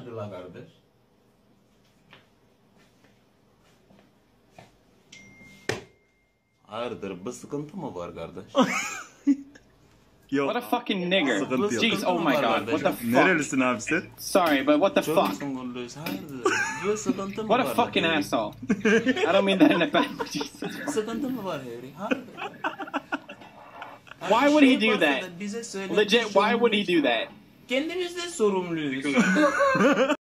Hayırdır la kardeş? Hayırdır bir sıkıntı mı var kardeş? Yok. What a fucking nigger. Sıkıntı. Jeez, oh my god. What the fuck? Nerelisin abi sen? Sorry, but what the fuck? sıkıntılıyız. Hayırdır? Bir sıkıntı mı What a fucking asshole. I don't mean that in a bad way. Jesus. Sıkıntı mı var Harry? Hayırdır? Why would he do that? da Bize söyle. Legit, why would he do that? Kendimiz de sorumluyuz.